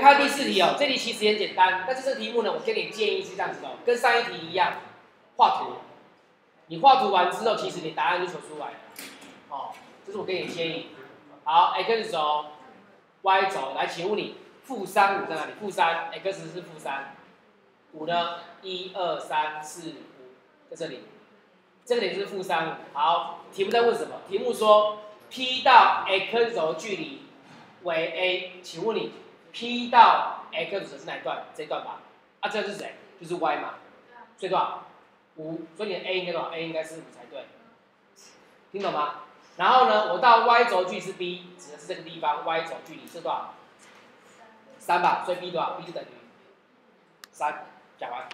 看第四题哦，这题其实很简单，但是这题目呢，我给你建议是这样子的，跟上一题一样，画图。你画图完之后，其实你答案就求出来了。哦，这是我给你建议。好，x 轴，y 轴，来，请问你负三五在哪里？负三，x 是负三，五呢？一二三四五，在这里。这个点是负三五。好，题目在问什么？题目说 P 到 x 轴距离为 a，请问你 P 到 x 轴是哪一段？这一段吧。啊，这是谁？就是 y 嘛。所以多少？五。所以你的 a 应该多少？a 应该是五才对。听懂吗？然后呢，我到 y 轴距是 b，指的是这个地方 y 轴距离是多少？三吧。所以 b 多少？b 就等于三。讲完。